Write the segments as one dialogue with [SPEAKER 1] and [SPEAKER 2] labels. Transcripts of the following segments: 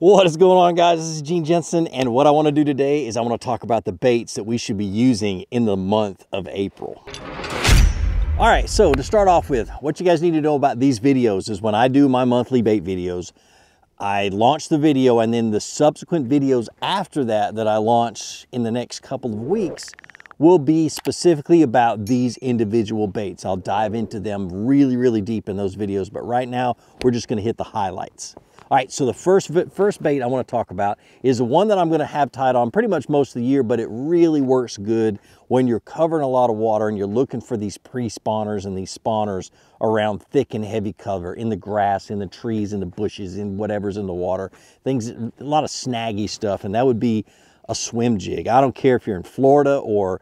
[SPEAKER 1] What is going on guys? This is Gene Jensen and what I want to do today is I want to talk about the baits that we should be using in the month of April. All right, so to start off with, what you guys need to know about these videos is when I do my monthly bait videos, I launch the video and then the subsequent videos after that that I launch in the next couple of weeks will be specifically about these individual baits. I'll dive into them really, really deep in those videos, but right now we're just gonna hit the highlights. All right, so the first, first bait I wanna talk about is the one that I'm gonna have tied on pretty much most of the year, but it really works good when you're covering a lot of water and you're looking for these pre-spawners and these spawners around thick and heavy cover in the grass, in the trees, in the bushes, in whatever's in the water. Things, a lot of snaggy stuff, and that would be a swim jig. I don't care if you're in Florida or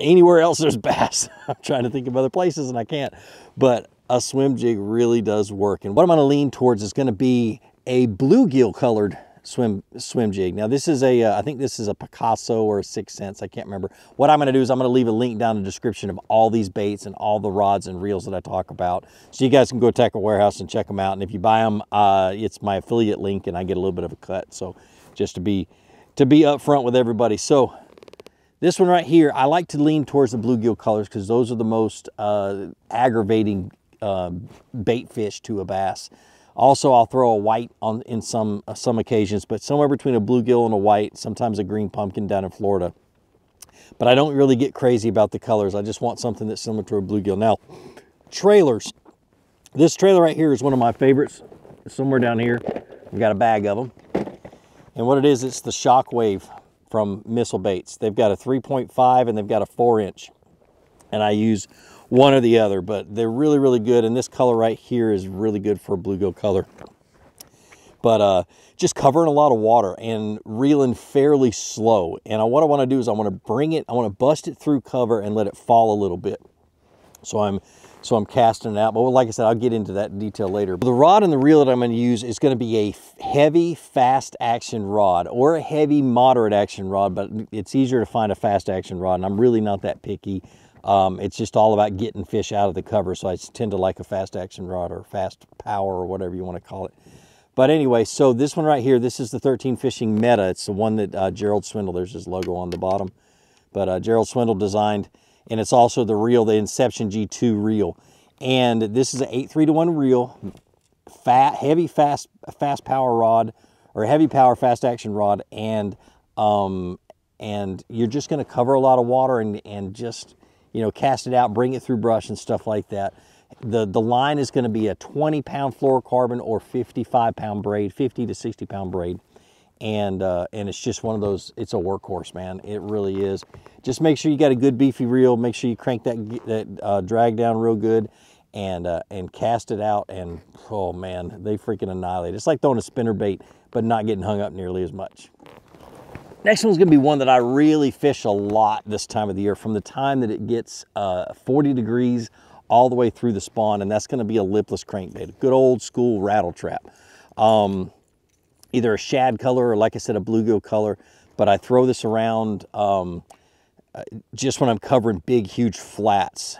[SPEAKER 1] anywhere else there's bass. I'm trying to think of other places and I can't. But a swim jig really does work. And what I'm going to lean towards is going to be a bluegill colored swim swim jig. Now this is a, uh, I think this is a Picasso or a 6th Sense. I can't remember. What I'm going to do is I'm going to leave a link down in the description of all these baits and all the rods and reels that I talk about. So you guys can go Tackle Warehouse and check them out. And if you buy them, uh, it's my affiliate link and I get a little bit of a cut. So just to be, to be upfront with everybody. So this one right here, I like to lean towards the bluegill colors because those are the most uh, aggravating uh, bait fish to a bass. Also, I'll throw a white on in some uh, some occasions, but somewhere between a bluegill and a white, sometimes a green pumpkin down in Florida. But I don't really get crazy about the colors. I just want something that's similar to a bluegill. Now, trailers. This trailer right here is one of my favorites. It's somewhere down here. We've got a bag of them. And what it is, it's the Shockwave from Missile Baits. They've got a 3.5 and they've got a 4 inch. And I use one or the other, but they're really, really good. And this color right here is really good for a bluegill color. But uh, just covering a lot of water and reeling fairly slow. And I, what I want to do is I want to bring it, I want to bust it through cover and let it fall a little bit. So I'm so I'm casting it out. But like I said, I'll get into that detail later. The rod and the reel that I'm going to use is going to be a heavy, fast action rod or a heavy, moderate action rod, but it's easier to find a fast action rod, and I'm really not that picky. Um, it's just all about getting fish out of the cover, so I tend to like a fast action rod or fast power or whatever you want to call it. But anyway, so this one right here, this is the 13 Fishing Meta. It's the one that uh, Gerald Swindle, there's his logo on the bottom. But uh, Gerald Swindle designed and it's also the reel, the Inception G2 reel. And this is an 8 3 to 1 reel, fat, heavy, fast, fast power rod, or heavy power, fast action rod, and um, and you're just going to cover a lot of water and and just you know cast it out, bring it through brush and stuff like that. The the line is going to be a 20 pound fluorocarbon or 55 pound braid, 50 to 60 pound braid. And uh, and it's just one of those it's a workhorse man. It really is. Just make sure you got a good beefy reel. Make sure you crank that that uh, drag down real good and uh, and cast it out and oh man they freaking annihilate. It's like throwing a spinner bait but not getting hung up nearly as much next one's gonna be one that I really fish a lot this time of the year from the time that it gets uh, 40 degrees all the way through the spawn and that's gonna be a lipless crankbait a good old school Rat-L-Trap um, either a shad color or like I said, a bluegill color. But I throw this around um, uh, just when I'm covering big, huge flats.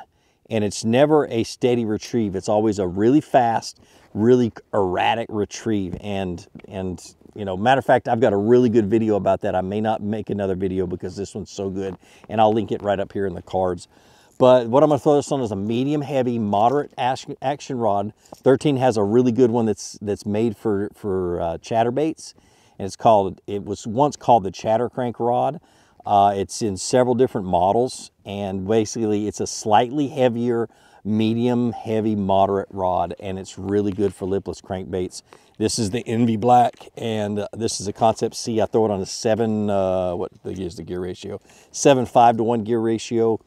[SPEAKER 1] And it's never a steady retrieve. It's always a really fast, really erratic retrieve. And, and you know, matter of fact, I've got a really good video about that. I may not make another video because this one's so good. And I'll link it right up here in the cards. But what I'm going to throw this on is a medium heavy, moderate action rod. 13 has a really good one that's that's made for, for uh, chatterbaits. And it's called, it was once called the chatter crank rod. Uh, it's in several different models. And basically it's a slightly heavier, medium, heavy, moderate rod. And it's really good for lipless crankbaits. This is the Envy Black, and uh, this is a Concept C. I throw it on a seven, uh, what is the gear ratio? Seven, five to one gear ratio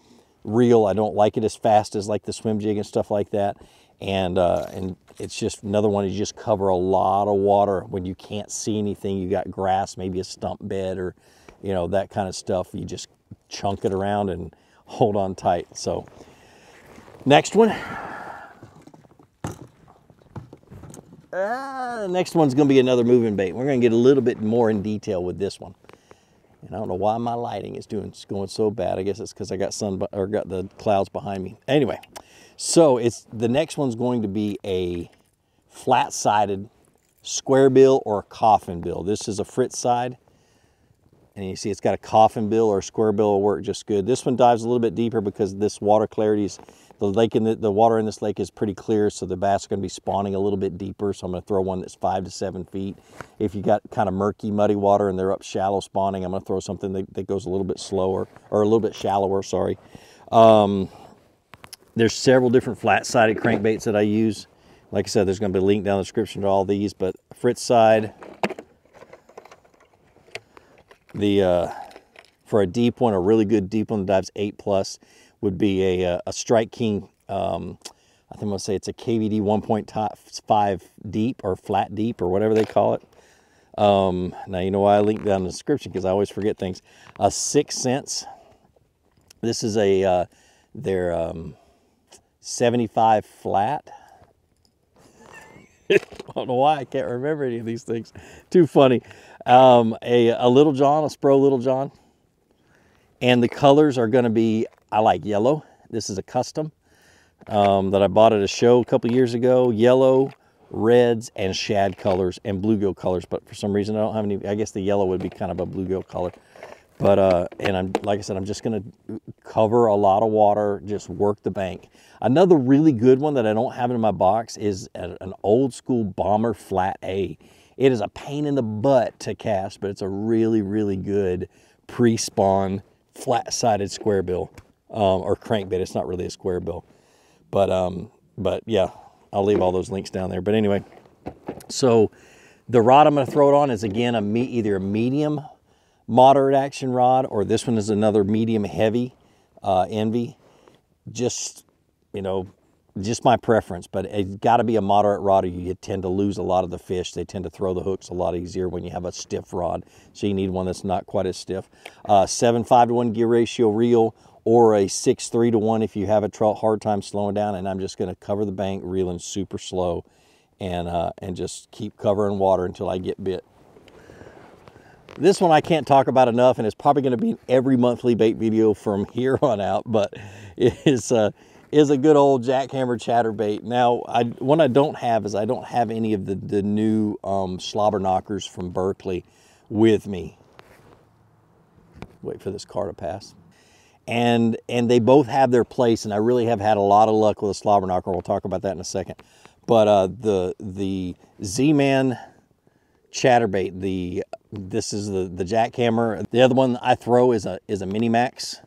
[SPEAKER 1] reel. I don't like it as fast as like the swim jig and stuff like that. And, uh, and it's just another one you just cover a lot of water when you can't see anything. You got grass, maybe a stump bed or, you know, that kind of stuff. You just chunk it around and hold on tight. So next one. Uh, next one's going to be another moving bait. We're going to get a little bit more in detail with this one. And I don't know why my lighting is doing going so bad. I guess it's because I got sun or got the clouds behind me. Anyway, so it's the next one's going to be a flat-sided square bill or a coffin bill. This is a Frittside. And you see it's got a coffin bill or a square bill will work just good. This one dives a little bit deeper because this water clarity is, the lake in the, the water in this lake is pretty clear, so the bass are gonna be spawning a little bit deeper. So I'm gonna throw one that's five to seven feet. If you got kind of murky, muddy water and they're up shallow spawning, I'm gonna throw something that, that goes a little bit slower or a little bit shallower, sorry. Um, there's several different flat-sided crankbaits that I use. Like I said, there's going to be a link down the description to all these, but Frittside, the uh, for a deep one, a really good deep one dives eight plus would be a, uh, a Strike King. Um, I think I'm gonna say it's a KVD 1.5 deep or flat deep or whatever they call it. Um, now you know why I linked down in the description because I always forget things. A 6th Sense. This is a uh, their um, 75 flat. I don't know why I can't remember any of these things. Too funny. Um, a, a Little John, a Spro Little John. And the colors are going to be, I like yellow. This is a custom um, that I bought at a show a couple years ago. Yellow, reds, and shad colors, and bluegill colors. But for some reason, I don't have any, I guess the yellow would be kind of a bluegill color. But, uh, and I'm, like I said, I'm just going to cover a lot of water, just work the bank. Another really good one that I don't have in my box is an old school Bomber Flat A. It is a pain in the butt to cast, but it's a really, really good pre-spawn flat-sided square bill um, or crankbait. It's not really a square bill, but, um, but yeah, I'll leave all those links down there. But anyway, so the rod I'm going to throw it on is again a me either a medium moderate action rod, or this one is another medium heavy uh, Envy. Just, you know, just my preference, but it's got to be a moderate rod or you tend to lose a lot of the fish. They tend to throw the hooks a lot easier when you have a stiff rod. So you need one that's not quite as stiff. Uh, 7 5 to 1 gear ratio reel or a 6 3 to 1 if you have a hard time slowing down. And I'm just going to cover the bank reeling super slow and, uh, and just keep covering water until I get bit. This one I can't talk about enough, and it's probably going to be every monthly bait video from here on out, but it is, uh, is a good old jackhammer chatterbait. Now, I, one I don't have is I don't have any of the, the new um, Slobberknockers from Berkley with me. Wait for this car to pass. And, and they both have their place, and I really have had a lot of luck with a Slobberknocker. We'll talk about that in a second. But uh, the, the Z-Man chatterbait. The this is the the jackhammer. The other one I throw is a is a mini max,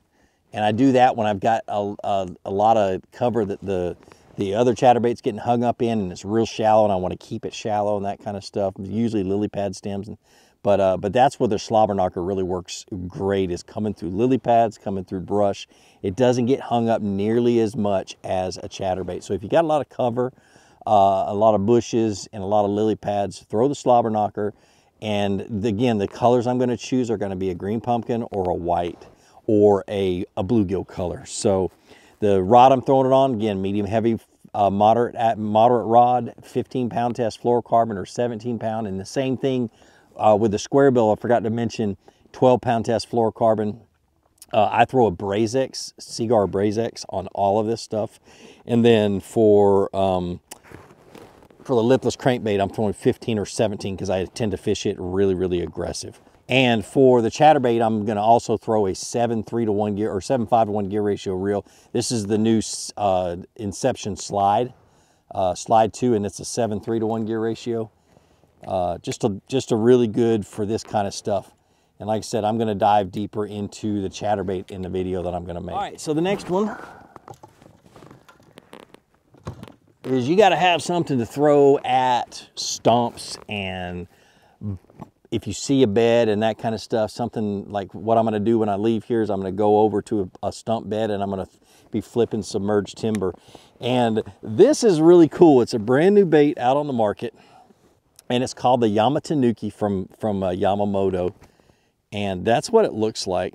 [SPEAKER 1] and I do that when I've got a, a, a lot of cover that the the other chatterbait's getting hung up in and it's real shallow and I want to keep it shallow and that kind of stuff. Usually lily pad stems, and, but uh, but that's where the Slobberknocker really works great is coming through lily pads, coming through brush. It doesn't get hung up nearly as much as a chatterbait. So if you got a lot of cover, uh, a lot of bushes and a lot of lily pads. Throw the Slobberknocker. And again, the colors I'm going to choose are going to be a green pumpkin or a white or a, a bluegill color. So the rod I'm throwing it on, again, medium heavy, uh, moderate at moderate rod, 15 pound test fluorocarbon or 17 pound. And the same thing uh, with the square bill, I forgot to mention 12 pound test fluorocarbon. Uh, I throw AbrazX, Seaguar AbrazX on all of this stuff. And then for um, for the lipless crankbait, I'm throwing 15 or 17 because I tend to fish it really, really aggressive. And for the chatterbait, I'm going to also throw a 7 3 to 1 gear or 7 5 to 1 gear ratio reel. This is the new uh, Inception slide, uh, slide 2, and it's a 7 3 to 1 gear ratio. Uh, just, a, just a really good for this kind of stuff. And like I said, I'm going to dive deeper into the chatterbait in the video that I'm going to make. All right, so the next one is you got to have something to throw at stumps and if you see a bed and that kind of stuff, something like what I'm going to do when I leave here is I'm going to go over to a, a stump bed and I'm going to be flipping submerged timber. And this is really cool. It's a brand new bait out on the market and it's called the Yamatanuki from, from uh, Yamamoto. And that's what it looks like.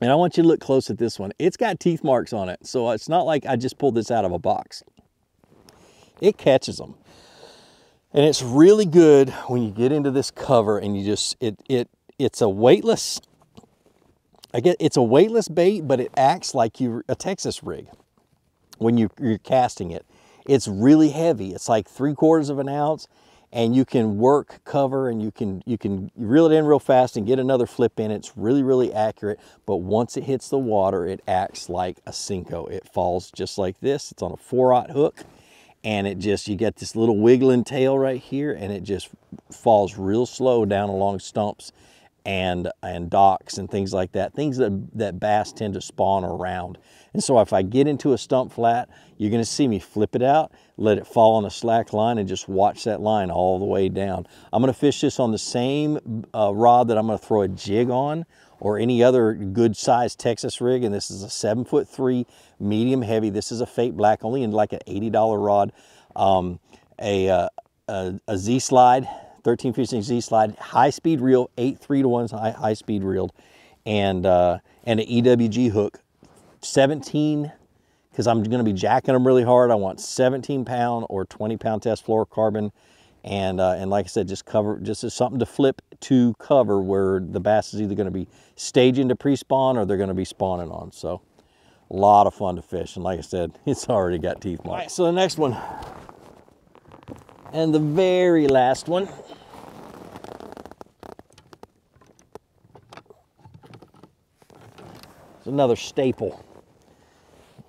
[SPEAKER 1] And I want you to look close at this one. It's got teeth marks on it. So it's not like I just pulled this out of a box it catches them. And it's really good when you get into this cover and you just, it, it, it's a weightless, I get, it's a weightless bait, but it acts like you a Texas rig when you, you're casting it. It's really heavy. It's like three quarters of an ounce and you can work cover and you can you can reel it in real fast and get another flip in. It's really, really accurate. But once it hits the water, it acts like a Senko. It falls just like this. It's on a 4-aught hook and it just, you get this little wiggling tail right here and it just falls real slow down along stumps and and docks and things like that, things that, that bass tend to spawn around. And so if I get into a stump flat, you're gonna see me flip it out, let it fall on a slack line and just watch that line all the way down. I'm gonna fish this on the same uh, rod that I'm gonna throw a jig on or any other good sized Texas rig. And this is a seven foot three, medium heavy. This is a Fate Black, only in like an $80 rod. Um, a, uh, a, a Z slide 13 fishing Z slide, high speed reel, eight three to ones, high, high speed reeled, and uh, and an EWG hook, 17, because I'm going to be jacking them really hard. I want 17 pound or 20 pound test fluorocarbon, and uh, and like I said, just cover, just as something to flip to cover where the bass is either going to be staging to pre-spawn or they're going to be spawning on. So a lot of fun to fish, and like I said, it's already got teeth marks. All right, so the next one. And the very last one It's another staple.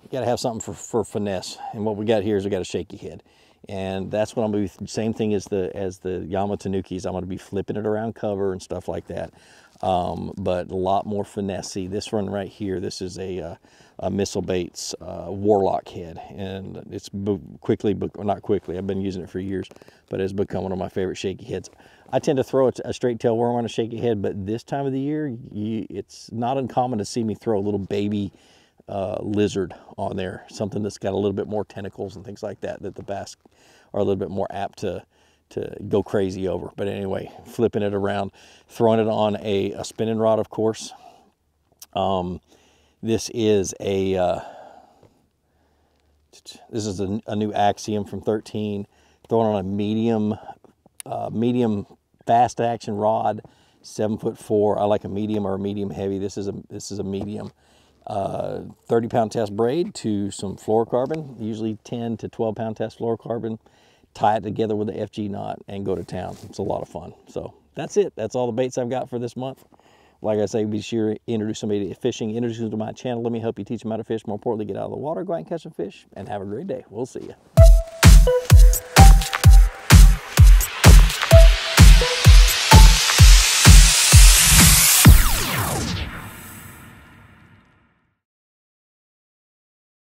[SPEAKER 1] You got to have something for, for finesse. And what we got here is we got a shaky head. And that's what I'm to be, same thing as the, as the Yama Tanukis. I'm to be flipping it around cover and stuff like that. Um, but a lot more finessey. This one right here, this is a, uh, a Missile Baits uh, Warlock head. And it's quickly, not quickly, I've been using it for years, but it's become one of my favorite shaky heads. I tend to throw a straight tail worm on a shaky head, but this time of the year, you, it's not uncommon to see me throw a little baby uh, lizard on there, something that's got a little bit more tentacles and things like that, that the bass are a little bit more apt to, to go crazy over. But anyway, flipping it around, throwing it on a, a spinning rod, of course. Um, this is a, uh, this is a, a, new Axiom from 13, throwing on a medium, uh, medium fast action rod, seven foot four. I like a medium or a medium heavy. This is a this is a medium. Uh, 30 pound test braid to some fluorocarbon, usually 10 to 12 pound test fluorocarbon. Tie it together with the FG knot and go to town. It's a lot of fun. So that's it. That's all the baits I've got for this month. Like I say, be sure to introduce somebody to fishing, introduce them to my channel. Let me help you teach them how to fish. More importantly, get out of the water, go out and catch some fish, and have a great day. We'll see you.